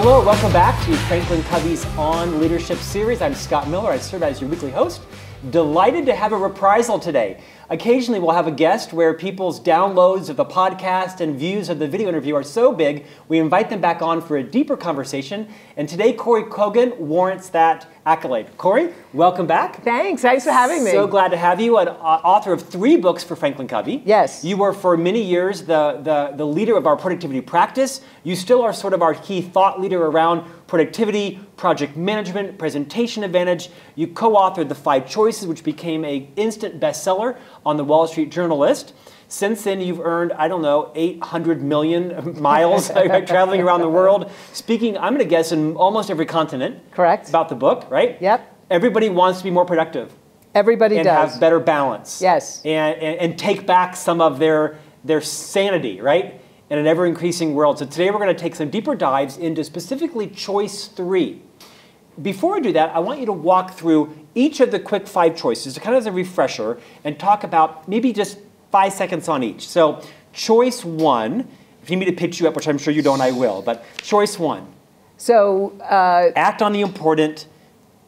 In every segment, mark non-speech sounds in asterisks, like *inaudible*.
Hello, welcome back to Franklin Covey's On Leadership series. I'm Scott Miller. I serve as your weekly host. Delighted to have a reprisal today. Occasionally, we'll have a guest where people's downloads of the podcast and views of the video interview are so big, we invite them back on for a deeper conversation. And today, Kory Kogon warrants that accolade. Kory, welcome back. Thanks. Thanks for having me. So glad to have you, an uh, author of three books for Franklin Covey. Yes. You were for many years the, the, the leader of our productivity practice. You still are sort of our key thought leader around productivity, project management, presentation advantage. You co-authored The Five Choices, which became a instant bestseller on the Wall Street Journal list. Since then, you've earned, I don't know, 800 million *laughs* miles *laughs* traveling around the world, speaking, I'm going to guess, in almost every continent. Correct. About the book, right? Yep. Everybody wants to be more productive. Everybody and does. have better balance. Yes. And, and, and take back some of their, their sanity, right? In an ever increasing world. So today we're going to take some deeper dives into specifically choice three. Before I do that, I want you to walk through each of the quick five choices, kind of as a refresher, and talk about maybe just five seconds on each. So, choice one, if you need me to pitch you up, which I'm sure you don't, I will, but choice one. So, uh, act on the important,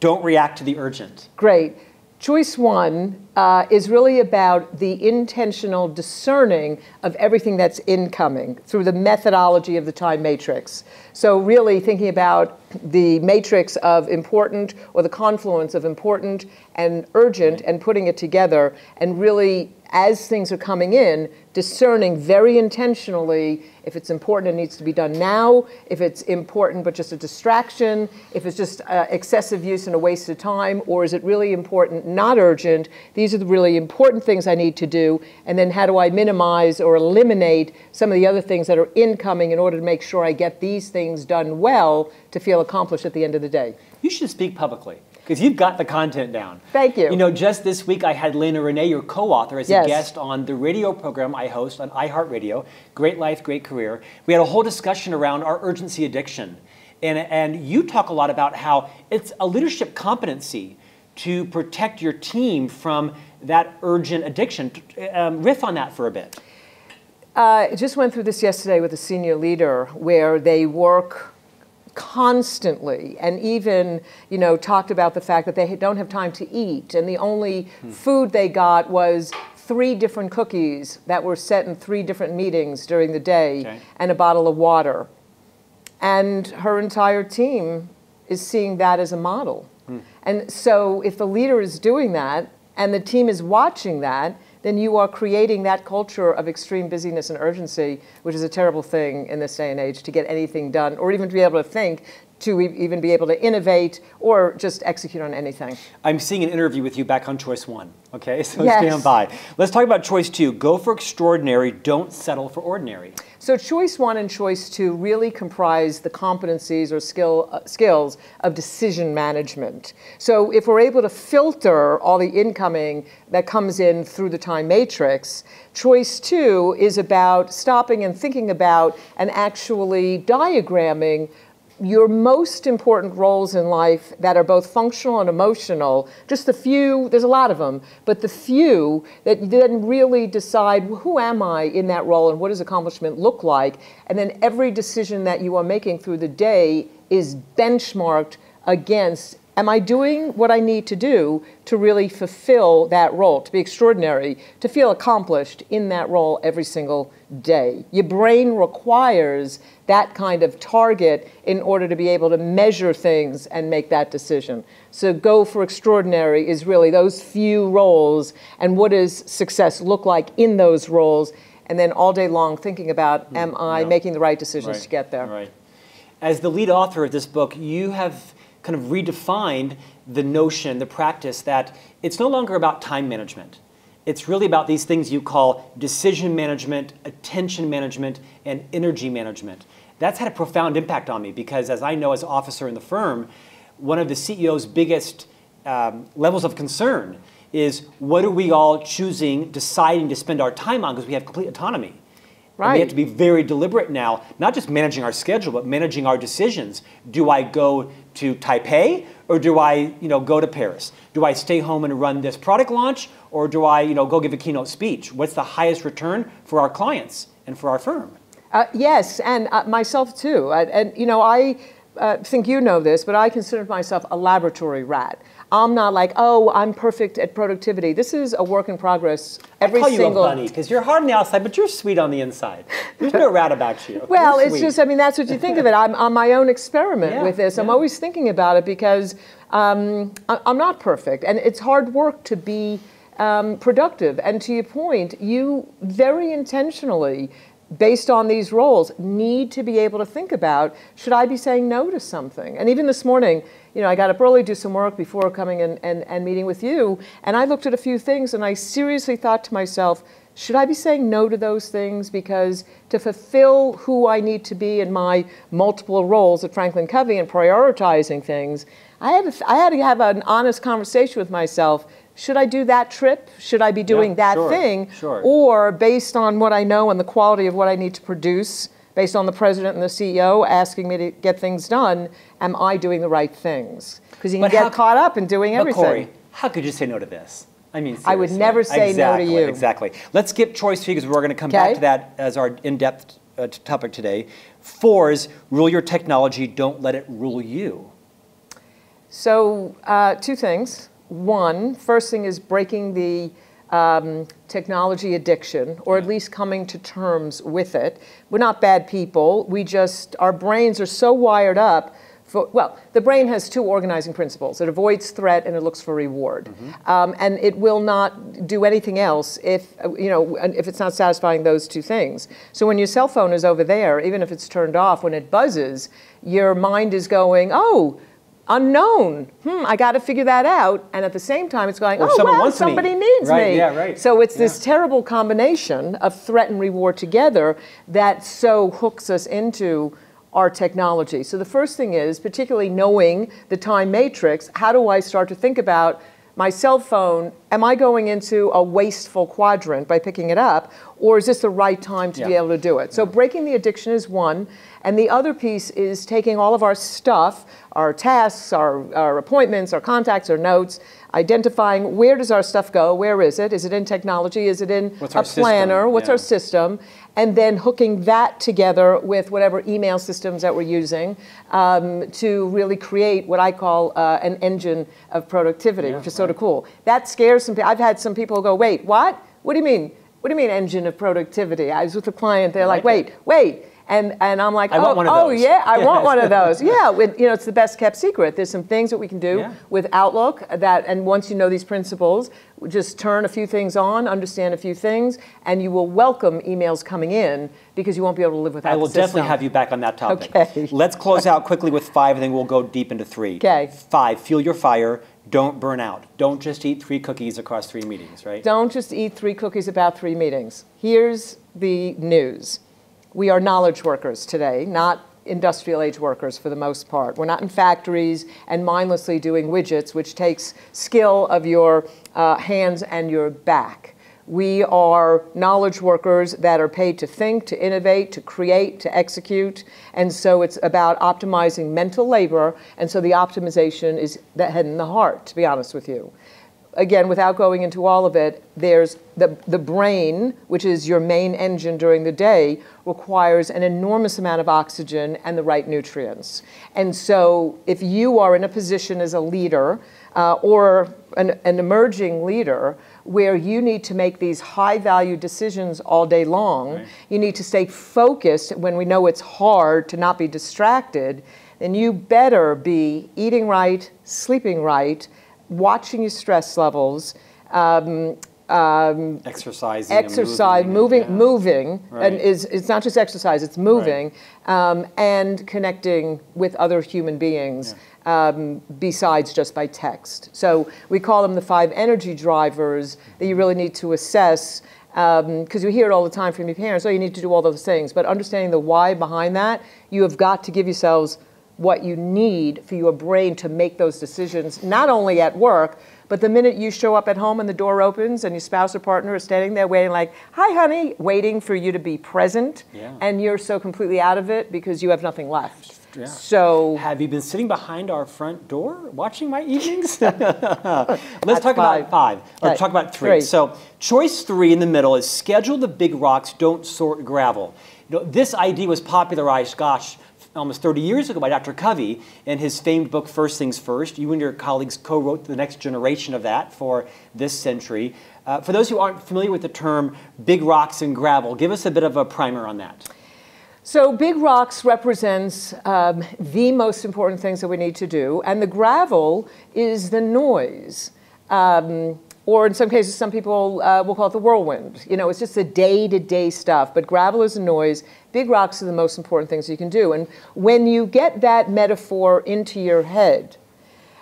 don't react to the urgent. Great. Choice one uh, is really about the intentional discerning of everything that's incoming through the methodology of the time matrix. So, really thinking about the matrix of important or the confluence of important and urgent and putting it together and really as things are coming in, discerning very intentionally if it's important and needs to be done now, if it's important but just a distraction, if it's just uh, excessive use and a waste of time, or is it really important, not urgent? These are the really important things I need to do. And then how do I minimize or eliminate some of the other things that are incoming in order to make sure I get these things done well to feel accomplished at the end of the day? You should speak publicly because you've got the content down. Thank you. You know, just this week I had Leena Rinne, your co-author, as yes. a guest on the radio program I host on iHeartRadio, Great Life, Great Career. We had a whole discussion around our urgency addiction. And, and you talk a lot about how it's a leadership competency to protect your team from that urgent addiction. Um, riff on that for a bit. Uh, I just went through this yesterday with a senior leader where they work constantly and even you know talked about the fact that they don't have time to eat and the only hmm. food they got was three different cookies that were set in three different meetings during the day okay. and a bottle of water and her entire team is seeing that as a model and so if the leader is doing that and the team is watching that then you are creating that culture of extreme busyness and urgency, which is a terrible thing in this day and age to get anything done or even to be able to think to even be able to innovate or just execute on anything. I'm seeing an interview with you back on choice one, okay? *laughs* So yes. stand by. Let's talk about choice two. Go for extraordinary, don't settle for ordinary. So choice one and choice two really comprise the competencies or skill, uh, skills of decision management. So if we're able to filter all the incoming that comes in through the time matrix, choice two is about stopping and thinking about and actually diagramming your most important roles in life that are both functional and emotional, just the few, there's a lot of them, but the few that you then really decide who am I in that role and what does accomplishment look like? And then every decision that you are making through the day is benchmarked against am I doing what I need to do to really fulfill that role, to be extraordinary, to feel accomplished in that role every single day? Your brain requires that kind of target in order to be able to measure things and make that decision. So, go for extraordinary is really those few roles and what does success look like in those roles, and then all day long thinking about, hmm, am I making the right decisions right. to get there? Right. As the lead author of this book, you have kind of redefined the notion, the practice that it's no longer about time management. It's really about these things you call decision management, attention management, and energy management. That's had a profound impact on me because, as I know as an officer in the firm, one of the CEO's biggest um, levels of concern is what are we all choosing, deciding to spend our time on because we have complete autonomy. Right. And we have to be very deliberate now, not just managing our schedule, but managing our decisions. Do I go to Taipei or do I, you know, go to Paris? Do I stay home and run this product launch or do I, you know, go give a keynote speech? What's the highest return for our clients and for our firm? Uh, yes, and uh, myself too. and, you know, I uh, think you know this, but I consider myself a laboratory rat. I'm not like, oh, I'm perfect at productivity. This is a work in progress. Every I call you single a bunny because you're hard on the outside, but you're sweet on the inside. There's no rat about you. Well, You're it's sweet. just, I mean, that's what you think of it. I'm on my own experiment Yeah, with this. I'm always thinking about it because um, I- I'm not perfect. And it's hard work to be um, productive. And to your point, you very intentionally, based on these roles, need to be able to think about should I be saying no to something? And even this morning, you know, I got up early, do some work before coming and, and, and meeting with you. And I looked at a few things and I seriously thought to myself, should I be saying no to those things? Because to fulfill who I need to be in my multiple roles at Franklin Covey and prioritizing things, I had to, I had to have an honest conversation with myself. Should I do that trip? Should I be doing Yeah, that sure, thing? sure. Or based on what I know and the quality of what I need to produce, based on the president and the CEO asking me to get things done, am I doing the right things? Because you can But get c- caught up in doing But everything. Kory, how could you say no to this? I mean, I would never say no to you. Exactly. Let's skip choice three because we're going to come back to that as our in-depth uh, topic today. Four is rule your technology, don't let it rule you. So, uh, two things. One, first thing is breaking the um, technology addiction, or at least coming to terms with it. We're not bad people. We just, our brains are so wired up. For, well, the brain has two organizing principles. It avoids threat and it looks for reward, um, and it will not do anything else if you know if it's not satisfying those two things. So when your cell phone is over there, even if it's turned off, when it buzzes, your mind is going, "Oh, unknown. Hmm, I got to figure that out. And at the same time, it's going, Or oh, someone wow, wants me." somebody needs Right, me. yeah, right. So it's this terrible combination of threat and reward together that so hooks us into our technology. So the first thing is, particularly knowing the time matrix, how do I start to think about my cell phone, am I going into a wasteful quadrant by picking it up, or is this the right time to be able to do it? So breaking the addiction is one, and the other piece is taking all of our stuff, our tasks, our, our appointments, our contacts, our notes, identifying where does our stuff go, where is it? Is it in technology? Is it in What's a our system? planner? What's Yeah. our system? And then hooking that together with whatever email systems that we're using um, to really create what I call uh, an engine of productivity, Yeah, which is sort of cool. That scares some people. I've had some people go, wait, what? What do you mean? What do you mean engine of productivity? I was with a client, they're like, like wait, wait. And, and I'm like, I oh, want one of oh yeah, I *laughs* want one of those. Yeah, with, you know, it's the best kept secret. There's some things that we can do Yeah. with Outlook that, and once you know these principles, just turn a few things on, understand a few things, and you will welcome emails coming in because you won't be able to live without I will definitely have you back on that topic. Okay. Let's close out quickly with five, and then we'll go deep into three. Okay. Five, fuel your fire. Don't burn out. Don't just eat three cookies across three meetings, right? Don't just eat three cookies about three meetings. Here's the news. We are knowledge workers today, not industrial age workers for the most part. We're not in factories and mindlessly doing widgets, which takes skill of your uh, hands and your back. We are knowledge workers that are paid to think, to innovate, to create, to execute. And so it's about optimizing mental labor. And so the optimization is the head and the heart, to be honest with you again, without going into all of it, there's the, the brain, which is your main engine during the day, requires an enormous amount of oxygen and the right nutrients. And so, if you are in a position as a leader uh, or an, an emerging leader where you need to make these high value decisions all day long, Right. you need to stay focused when we know it's hard to not be distracted, then you better be eating right, sleeping right, watching your stress levels, um, um, Exercising. and exercise, moving, moving, yeah. moving, Right. and is it's not just exercise; it's moving, um, and connecting with other human beings. Um, besides just by text. So we call them the five energy drivers that you really need to assess because you hear it all the time from your parents. Oh, you need to do all those things. But understanding the why behind that, you have got to give yourselves what you need for your brain to make those decisions, not only at work, but the minute you show up at home and the door opens and your spouse or partner is standing there waiting, like, hi, honey, waiting for you to be present, Yeah. and you're so completely out of it because you have nothing left. Yeah. So, Have you been sitting behind our front door watching my evenings? *laughs* Let's talk five. about five. Or Okay, talk about three. three. So choice three in the middle is schedule the big rocks, don't sort gravel. You know, this idea was popularized, gosh, almost 30 years ago by Dr. Covey in his famed book, First Things First. You and your colleagues co wrote the next generation of that for this century. Uh, for those who aren't familiar with the term big rocks and gravel, give us a bit of a primer on that. So big rocks represents um, the most important things that we need to do, and the gravel is the noise. Um, or in some cases, some people uh, will call it the whirlwind. You know, it's just the day-to-day stuff. But gravel is a noise. Big rocks are the most important things you can do. And when you get that metaphor into your head,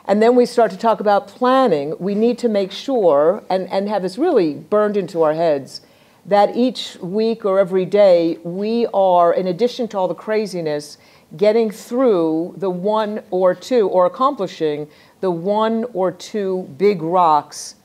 and then we start to talk about planning, we need to make sure and, and have this really burned into our heads that each week or every day we are, in addition to all the craziness, getting through the one or two, or accomplishing the one or two big rocks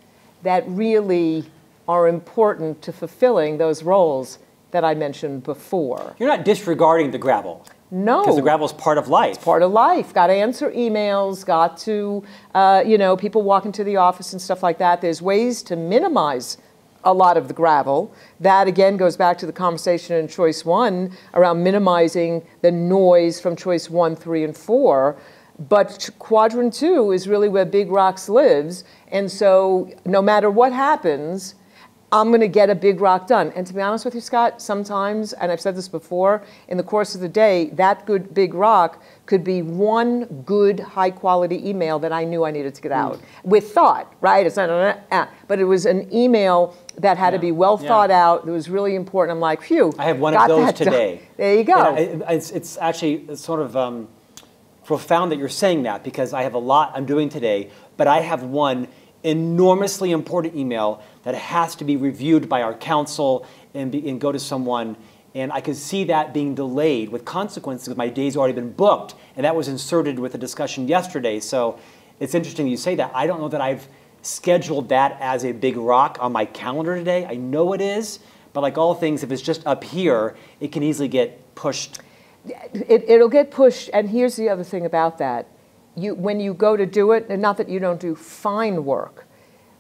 that really are important to fulfilling those roles that I mentioned before. You're not disregarding the gravel. No. Because the gravel is part of life. It's part of life. Got to answer emails, got to, uh, you know, people walk into the office and stuff like that. There's ways to minimize a lot of the gravel. That again goes back to the conversation in choice one around minimizing the noise from choice one, three, and four. But quadrant two is really where Big Rocks lives. And so no matter what happens, I'm going to get a big rock done. And to be honest with you, Scott, sometimes, and I've said this before, in the course of the day, that good big rock could be one good, high quality email that I knew I needed to get out mm. with thought, right? It's not, uh, uh, but it was an email that had yeah. to be well yeah. thought out. That was really important. I'm like, phew. I have one of those today. Done. There you go. It's, it's, actually it's sort of um, profound that you're saying that because I have a lot I'm doing today, but I have one enormously important email that has to be reviewed by our counsel and, be, and go to someone. And I could see that being delayed with consequences. because My day's already been booked, and that was inserted with the discussion yesterday. So it's interesting you say that. I don't know that I've scheduled that as a big rock on my calendar today. I know it is, but like all things, if it's just up here, it can easily get pushed. It, it'll get pushed, and here's the other thing about that you, when you go to do it, and not that you don't do fine work,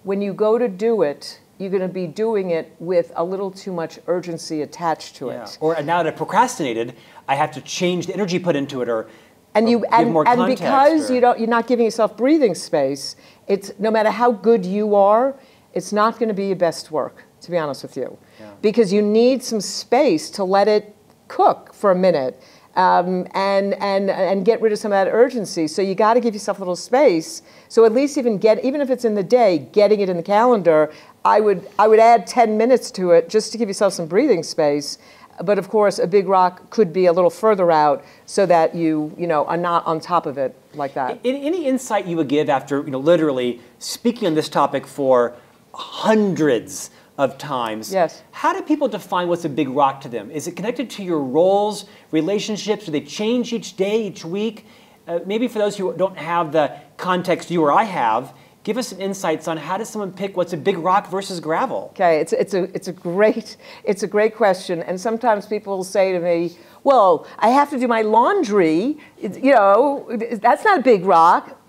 when you go to do it, you're going to be doing it with a little too much urgency attached to yeah. it. Or now that I procrastinated, I have to change the energy put into it, or and you and, and because or, you don't, you're not giving yourself breathing space. It's no matter how good you are, it's not going to be your best work. To be honest with you, yeah. because you need some space to let it cook for a minute um, and, and, and get rid of some of that urgency. So you got to give yourself a little space. So at least even get, even if it's in the day, getting it in the calendar, I would, I would add 10 minutes to it just to give yourself some breathing space. But of course, a big rock could be a little further out so that you, you know, are not on top of it like that. Any insight you would give after, you know, literally speaking on this topic for hundreds of times. Yes. How do people define what's a big rock to them? Is it connected to your roles, relationships? Do they change each day, each week? Uh, maybe for those who don't have the context you or I have, give us some insights on how does someone pick what's a big rock versus gravel? Okay, it's, it's, a, it's, a, great, it's a great question. And sometimes people will say to me, well, I have to do my laundry. You know, that's not a big rock.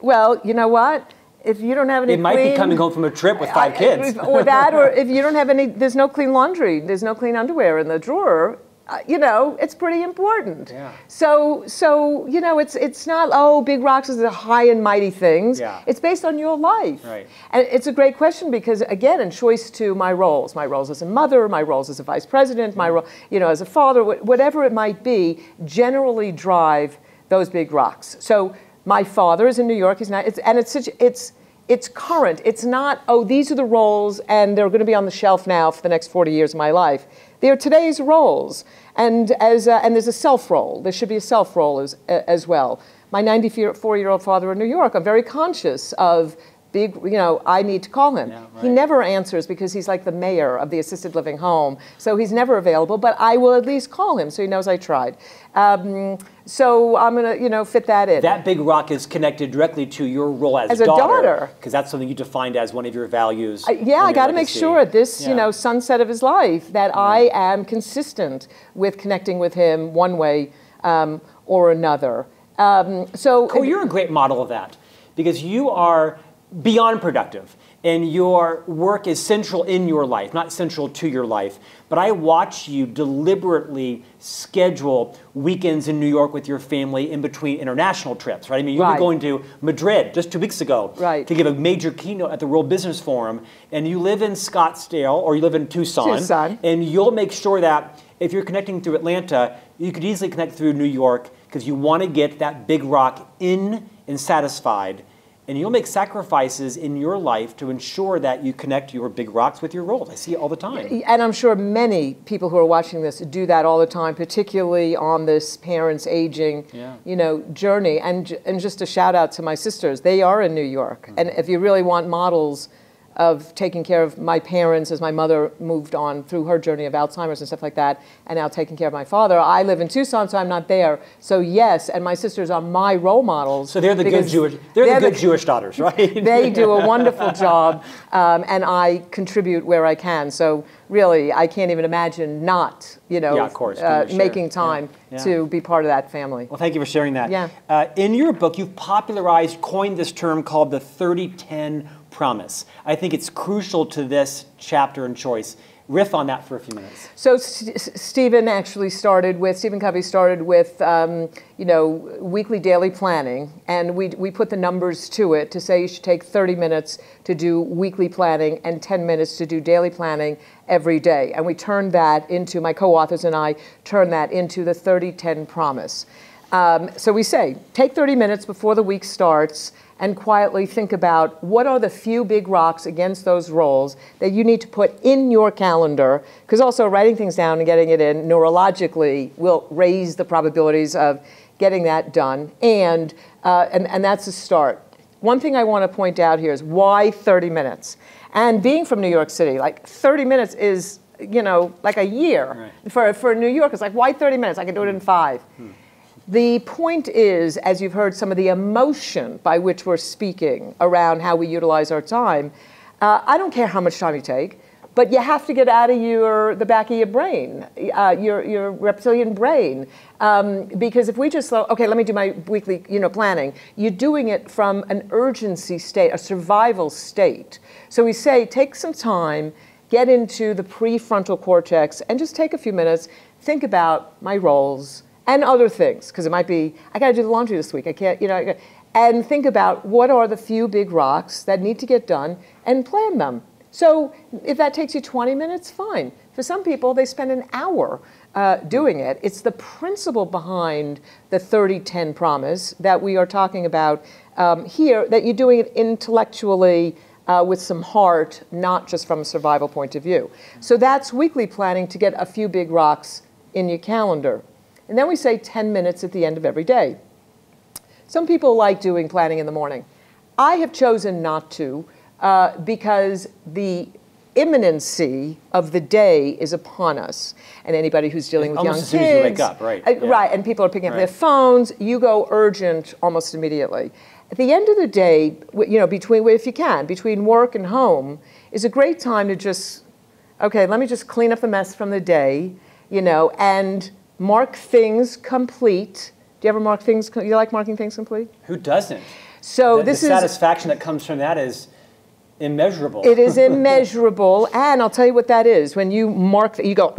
Well, you know what? If you don't have any, it might clean, be coming home from a trip with five kids, or that, or *laughs* if you don't have any, there's no clean laundry, there's no clean underwear in the drawer. Uh, you know, it's pretty important. Yeah. So, so you know, it's it's not oh, big rocks is the high and mighty things. Yeah. It's based on your life. Right. And it's a great question because again, in choice two my roles, my roles as a mother, my roles as a vice president, my role, you know, as a father, whatever it might be, generally drive those big rocks. So my father is in New York. He's not, it's, and it's such, it's, it's current. It's not, oh, these are the roles and they're going to be on the shelf now for the next 40 years of my life. They're today's roles. And, as a, and there's a self role. There should be a self role as, as well. My 94 year old father in New York, I'm very conscious of big, you know, I need to call him. Yeah, right. He never answers because he's like the mayor of the assisted living home. So he's never available, but I will at least call him so he knows I tried. Um, so I'm going to, you know, fit that in. That big rock is connected directly to your role as, as a daughter. Because that's something you defined as one of your values. Uh, yeah, I got to make sure at this, yeah. you know, sunset of his life that I am consistent with connecting with him one way um, or another. Um, so, Cole, you're a great model of that because you are beyond productive and your work is central in your life, not central to your life. But I watch you deliberately schedule weekends in New York with your family in between international trips, right? I mean, you Right. were going to Madrid just two weeks ago Right. to give a major keynote at the World Business Forum, and you live in Scottsdale or you live in Tucson, Tucson. and you'll make sure that if you're connecting through Atlanta, you could easily connect through New York because you want to get that big rock in and satisfied. And you'll make sacrifices in your life to ensure that you connect your big rocks with your roles. I see it all the time. And I'm sure many people who are watching this do that all the time, particularly on this parents aging, Yeah. you know, journey. And and just a shout out to my sisters. They are in New York, mm. and if you really want models of taking care of my parents as my mother moved on through her journey of Alzheimer's and stuff like that, and now taking care of my father, I live in Tucson, so I'm not there. So yes, and my sisters are my role models. So they're the good Jewish. They're, the good Jewish daughters, right? *laughs* they do a *laughs* wonderful job, um, and I contribute where I can. So really, I can't even imagine not, you know, Yeah, of course, uh, making time Yeah. Yeah. to be part of that family. Well, thank you for sharing that. Yeah. Uh, in your book, you've popularized, coined this term called the 30-10 promise. I think it's crucial to this chapter and choice. Riff on that for a few minutes. So S- S- Stephen actually started with Stephen Covey started with um, you know weekly daily planning, and we we put the numbers to it to say you should take 30 minutes to do weekly planning and 10 minutes to do daily planning every day, and we turned that into my co-authors and I turned that into the 30-10 promise. Um, so we say take 30 minutes before the week starts and quietly think about what are the few big rocks against those roles that you need to put in your calendar because also writing things down and getting it in neurologically will raise the probabilities of getting that done. And uh, and, and that's a start. One thing i want to point out here is why 30 minutes? And being from new york city like 30 minutes is you know like a year. Right. for, for new york it's like why 30 minutes? I can do it in five the point is, as you've heard, some of the emotion by which we're speaking around how we utilize our time. Uh, I don't care how much time you take, but you have to get out of your the back of your brain, uh, your your reptilian brain, um, because if we just slow, okay, let me do my weekly, you know, planning. You're doing it from an urgency state, a survival state. So we say, take some time, get into the prefrontal cortex, and just take a few minutes, think about my roles and other things because it might be I got to do the laundry this week. I can't, you know, and think about what are the few big rocks that need to get done and plan them. So if that takes you 20 minutes, fine. For some people, they spend an hour uh, doing it. It's the principle behind the 30-10 promise that we are talking about um, here. That you're doing it intellectually. Uh, with some heart, not just from a survival point of view. So that's weekly planning to get a few big rocks in your calendar. And then we say 10 minutes at the end of every day. Some people like doing planning in the morning. I have chosen not to uh, because the imminency of the day is upon us. And anybody who's dealing with Almost young as soon kids. as you wake up, right, uh, yeah. Right, and people are picking up Right. their phones. You go urgent almost immediately. At the end of the day, you know, between if you can, between work and home, is a great time to just, okay, let me just clean up the mess from the day, you know, and mark things complete. Do you ever mark things? You like marking things complete? Who doesn't? So the, this the is satisfaction that comes from that is immeasurable. it is *laughs* immeasurable, and I'll tell you what that is. When you mark, that, you go.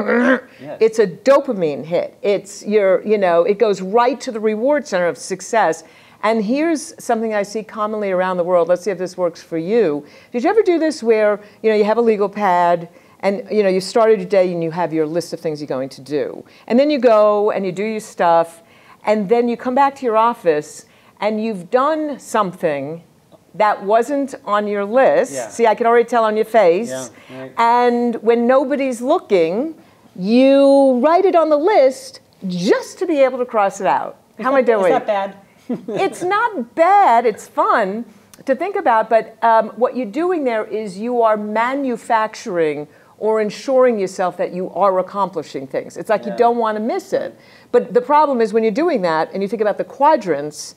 Yes. It's a dopamine hit. It's your, you know, it goes right to the reward center of success. And here's something I see commonly around the world. Let's see if this works for you. Did you ever do this where you know you have a legal pad and you know you started your day and you have your list of things you're going to do, and then you go and you do your stuff, and then you come back to your office and you've done something that wasn't on your list. Yeah. See, I can already tell on your face. Yeah, right. And when nobody's looking, you write it on the list just to be able to cross it out. How am I doing? Is that bad? *laughs* it's not bad. It's fun to think about. But um, what you're doing there is you are manufacturing or ensuring yourself that you are accomplishing things. It's like Yeah. you don't want to miss it. But the problem is when you're doing that and you think about the quadrants,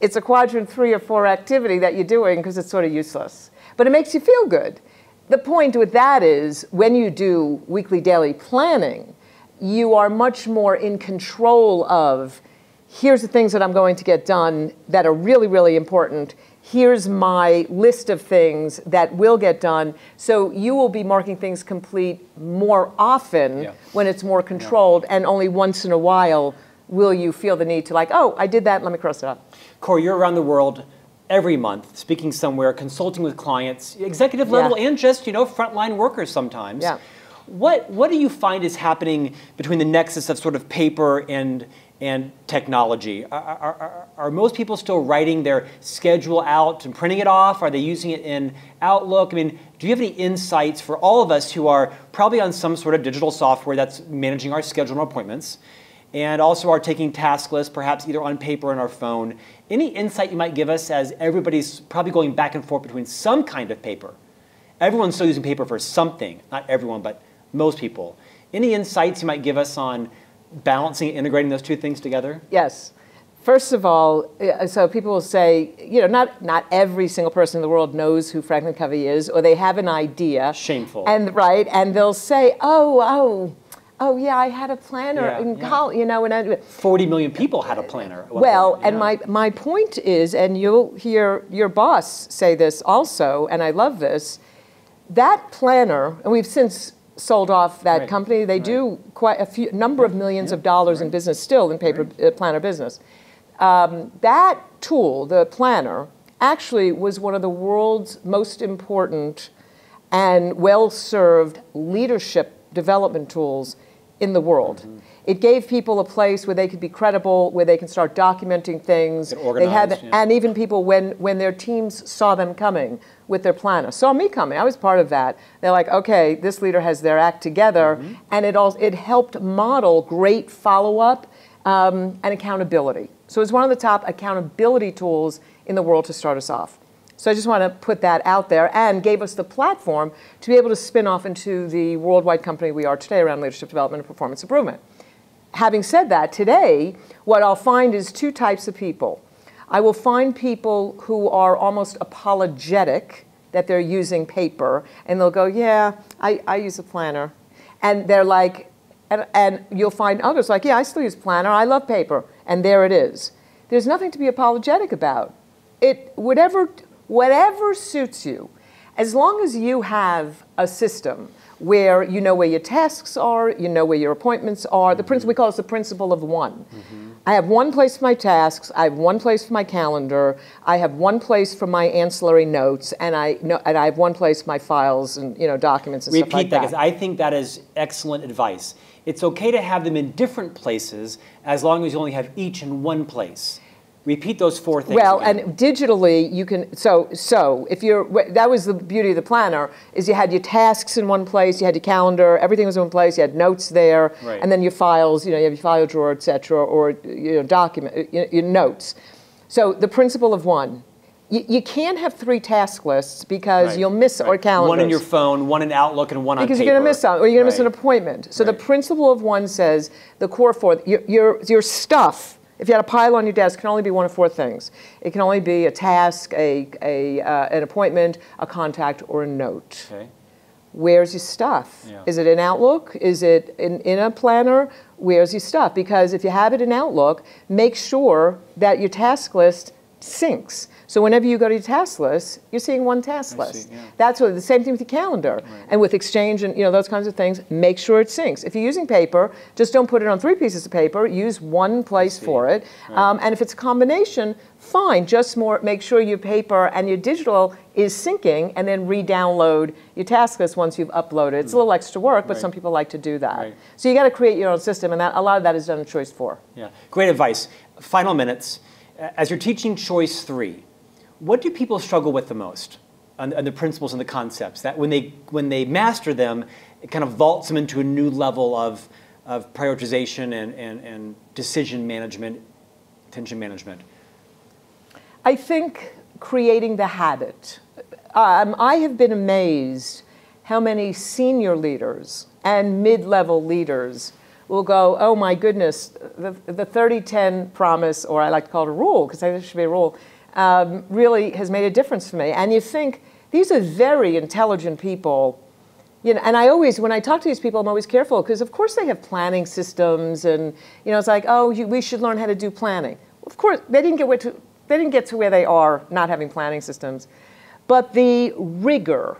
it's a quadrant three or four activity that you're doing because it's sort of useless. But it makes you feel good. The point with that is when you do weekly daily planning, you are much more in control of here's the things that I'm going to get done that are really, really important. Here's my list of things that will get done. So you will be marking things complete more often Yeah. when it's more controlled, and only once in a while will you feel the need to like, oh, I did that, let me cross it off. Kory, you're around the world every month, speaking somewhere, consulting with clients, executive level, Yeah. and just you know frontline workers sometimes. Yeah. What what do you find is happening between the nexus of sort of paper and and technology? Are, are, are, most people still writing their schedule out and printing it off? Are they using it in Outlook? I mean, do you have any insights for all of us who are probably on some sort of digital software that's managing our schedule and appointments? and also are taking task lists, perhaps either on paper or on our phone. Any insight you might give us as everybody's probably going back and forth between some kind of paper? Everyone's still using paper for something, not everyone, but most people. Any insights you might give us on balancing and integrating those two things together? Yes. First of all, uh, so people will say, you know, not, not every single person in the world knows who Franklin Covey is, or they have an idea. Shameful. And right, and they'll say, oh, oh, oh, yeah, I had a planner Yeah, in yeah. college, you know, and I, 40 million people had a planner. well, point, and my, my point is, and you'll hear your boss say this also, and I love this, that planner, and we've since sold off that Right, company. They right. do quite a few number of millions of dollars in business still in paper uh, planner business. Um, that tool, the planner, actually was one of the world's most important and well-served leadership development tools in the world. Mm-hmm. It gave people a place where they could be credible, where they can start documenting things. They had, yeah. and even people when when their teams saw them coming with their planner, saw me coming. I was part of that. They're like, okay, this leader has their act together, Mm-hmm. and it all it helped model great follow up um, and accountability. So it's one of the top accountability tools in the world to start us off. So I just want to put that out there and gave us the platform to be able to spin off into the worldwide company we are today around leadership development and performance improvement. Having said that, today, what I'll find is two types of people. I will find people who are almost apologetic that they're using paper, and they'll go, Yeah, I, I use a planner. And they're like, and, and you'll find others like, Yeah, I still use planner, I love paper, and there it is. There's nothing to be apologetic about. It, whatever, whatever suits you, as long as you have a system where you know where your tasks are, you know where your appointments are. The principle we call it the principle of one. Mm-hmm. I have one place for my tasks. I have one place for my calendar. I have one place for my ancillary notes, and I know, and I have one place for my files and you know documents and Repeat stuff like that that. because I think that is excellent advice. It's okay to have them in different places as long as you only have each in one place. Repeat those four things. Well, again. and digitally, you can. So, so if you're, that was the beauty of the planner is you had your tasks in one place, you had your calendar, everything was in one place, you had notes there, Right. and then your files. You know, you have your file drawer, et cetera, or you know, document your, your notes. So the principle of one. You, you can't have three task lists because Right, you'll miss or right. calendars. One in your phone, one in Outlook, and one on because you're going to miss something, or you're going to miss an appointment. So the principle of one says the core four, your, your, your stuff, if you had a pile on your desk, it can only be one of four things. It can only be a task, a, a, uh, an appointment, a contact, or a note. Okay. Where's your stuff? Yeah. Is it in Outlook? Is it in, in a planner? Where's your stuff? Because if you have it in Outlook, make sure that your task list syncs. So whenever you go to your task list, you're seeing one task list. see, yeah. That's what the same thing with your calendar and with Exchange and you know those kinds of things. Make sure it syncs. If you're using paper, just don't put it on three pieces of paper. Use one place for it. Um, and if it's a combination, fine. Just more make sure your paper and your digital is syncing, and then re-download your task list once you've uploaded. It's a little extra work, but Right. some people like to do that. Right. So you got to create your own system, and that a lot of that is done in Choice Four. Yeah, great advice. Final minutes. As you're teaching Choice 3, what do people struggle with the most? And, the principles and the concepts that when they when they master them, it kind of vaults them into a new level of, of prioritization and, and, and decision management, attention management. I think creating the habit. Um, I have been amazed how many senior leaders and mid level leaders will go, oh my goodness, the, the 30 10 promise, or I like to call it a rule, because I think it should be a rule, um, really has made a difference for me. And you think, these are very intelligent people. You know, and I always, when I talk to these people, I'm always careful because, of course, they have planning systems, and you know, it's like, oh, you, we should learn how to do planning. Of course, they didn't get to they didn't get to where they are not having planning systems. But the rigor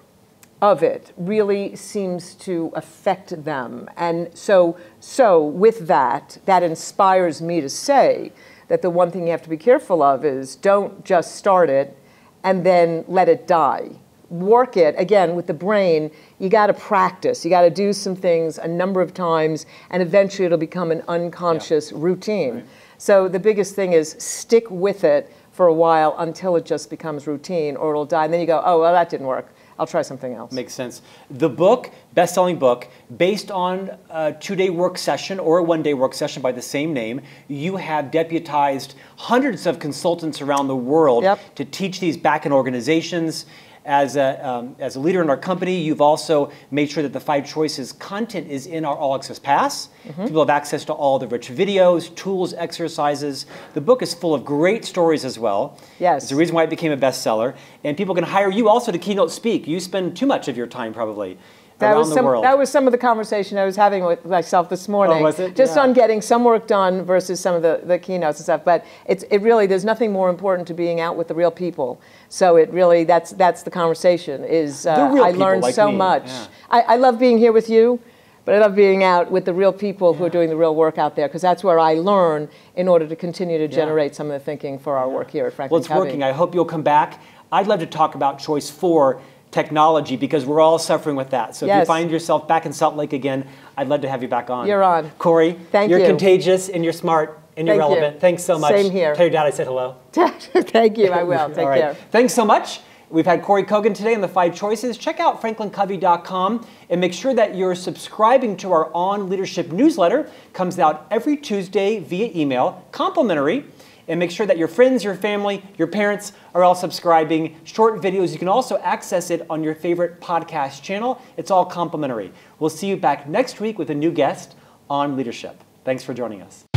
of it really seems to affect them. And so, so with that, that inspires me to say that the one thing you have to be careful of is don't just start it and then let it die. Work it again with the brain. You got to practice. You got to do some things a number of times, and eventually it'll become an unconscious yeah. routine. Right. So the biggest thing is stick with it for a while until it just becomes routine, or it'll die. And then you go, oh well, that didn't work. I'll try something else. Makes sense. The book, best-selling book, based on a two-day work session or a one-day work session by the same name, you have deputized hundreds of consultants around the world yep. to teach these back in organizations as a, um, as a leader in our company, you've also made sure that the Five Choices content is in our All Access Pass. Mm-hmm. People have access to all the rich videos, tools, exercises. The book is full of great stories as well. Yes. It's the reason why it became a bestseller. And people can hire you also to keynote speak. You spend too much of your time probably that was some. That was some of the conversation I was having with myself this morning. Oh, was it? Just yeah. on getting some work done versus some of the, the keynotes and stuff. But it's it really there's nothing more important to being out with the real people. So it really that's that's the conversation. Is uh, I learned like so me. much. Yeah. I, I love being here with you. But I love being out with the real people yeah. who are doing the real work out there because that's where I learn in order to continue to generate some of the thinking for our work here at Franklin Well, it's Covey. working. I hope you'll come back. I'd love to talk about choice four technology because we're all suffering with that. So yes. if you find yourself back in Salt Lake again, I'd love to have you back on. You're on. Kory, Thank you're you. contagious and you're smart and you're Thank relevant. You. Thanks so much. Same here. Tell your dad I said hello. *laughs* Thank you. I will. *laughs* Take care. Thanks so much. We've had Kory Kogon today on the five choices. Check out franklincovey.com and make sure that you're subscribing to our On Leadership newsletter. Comes out every Tuesday via email, complimentary and make sure that your friends, your family, your parents are all subscribing. Short videos, you can also access it on your favorite podcast channel. It's all complimentary. We'll see you back next week with a new guest on leadership. Thanks for joining us.